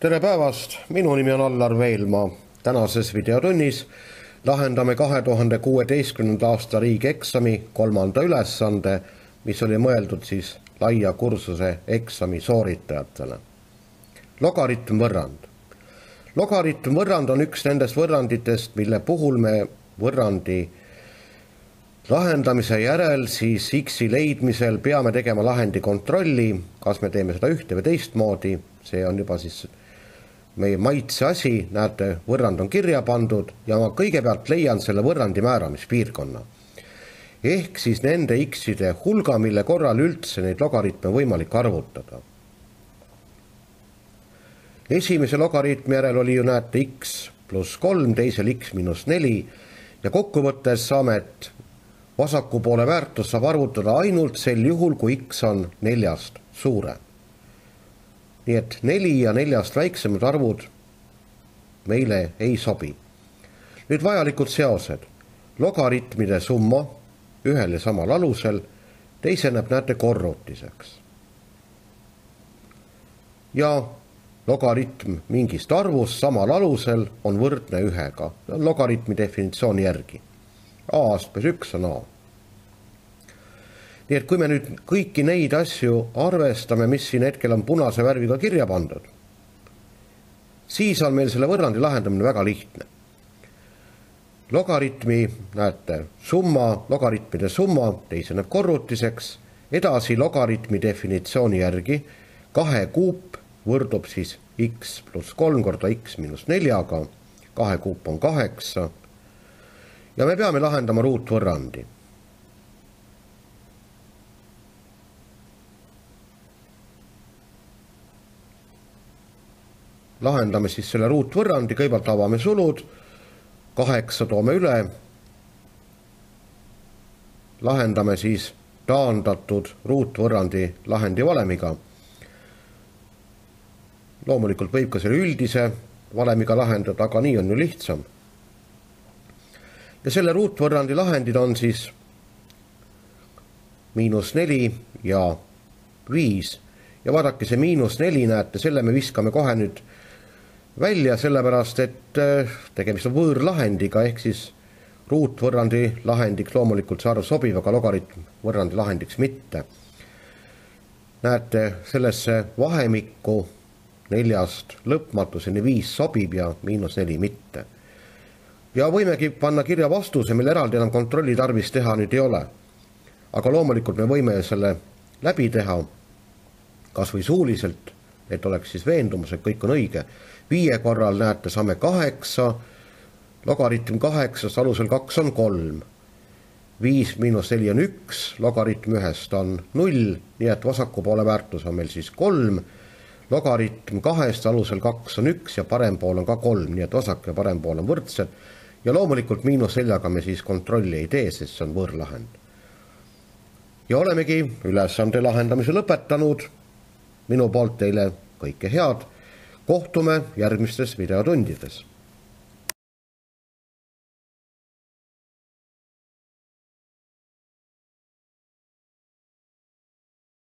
tere päevast, minu nimi on Allar Veelmaa. tänases videotunnis lahendame kahe tuhande kuueteistkümnenda aasta riigieksami kolmanda ülesande, mis oli mõeldud siis laia kursuse eksami sooritajatele. logaritmvõrrand. logaritmvõrrand on üks nendest võrranditest, mille puhul me võrrandi lahendamise järel siis X-i leidmisel peame tegema lahendi kontrolli, kas me teeme seda ühte või teistmoodi, see on juba siis meie maitse asi, näete, võrrand on kirja pandud ja ma kõigepealt leian selle võrrandi määramispiirkonna. ehk siis nende X-ide hulga, mille korral üldse neid logaritme on võimalik arvutada. esimese logaritmi järel oli ju näete X pluss kolm, teisel X miinus neli ja kokkuvõttes saame, et vasaku poole väärtust saab arvutada ainult sel juhul, kui x on neljast suurem. Nii et neli ja neljast väiksemad arvud meile ei sobi. nüüd vajalikud seosed. logaritmide summa ühel ja samal alusel teiseneb, näete, korrutiseks. ja logaritm mingist arvust samal alusel on võrdne ühega, logaritmi definitsiooni järgi A astmes üks on A. nii et kui me nüüd kõiki neid asju arvestame, mis siin hetkel on punase värviga kirja pandud, siis on meil selle võrrandi lahendamine väga lihtne. logaritmi, näete, summa, logaritmide summa teiseneb korrutiseks, edasi logaritmi definitsiooni järgi kahe kuup võrdub siis x pluss kolm korda x miinus neljaga, kahe kuup on kaheksa ja me peame lahendama ruutvõrrandi. Lahendame siis selle ruutvõrrandi, kõigepealt avame sulud, kaheksa toome üle, lahendame siis taandatud ruutvõrrandi lahendi valemiga. loomulikult võib ka selle üldise valemiga lahendada, aga nii on ju lihtsam. Ja selle ruutvõrrandi lahendid on siis miinus neli ja viis. Ja vaadake, see miinus neli, näete, selle me viskame kohe nüüd välja, sellepärast et äh, tegemist on võõrlahendiga, ehk siis ruutvõrrandi lahendiks loomulikult see arv sobib, aga logaritm võrrandi lahendiks mitte. näete, sellesse vahemikku neljast lõpmatuseni viis sobib ja miinus neli mitte ja võimegi panna kirja vastuse, mille eraldi enam kontrolli tarvis teha nüüd ei ole. aga loomulikult me võime selle läbi teha, kas või suuliselt, et oleks siis veendumus, et kõik on õige. viie korral näete, saame kaheksa, logaritm kaheksast alusel kaks on kolm. viis miinus neli on üks, logaritm ühest on null, nii et vasaku poole väärtus on meil siis kolm logaritm kahest alusel kaks on üks ja parem pool on ka kolm, nii et vasak ja parem pool on võrdsed ja loomulikult miinus neljaga me siis kontrolli ei tee, sest see on võõrlahend. ja olemegi ülesande lahendamise lõpetanud. Minu poolt teile kõike head. kohtume järgmistes videotundides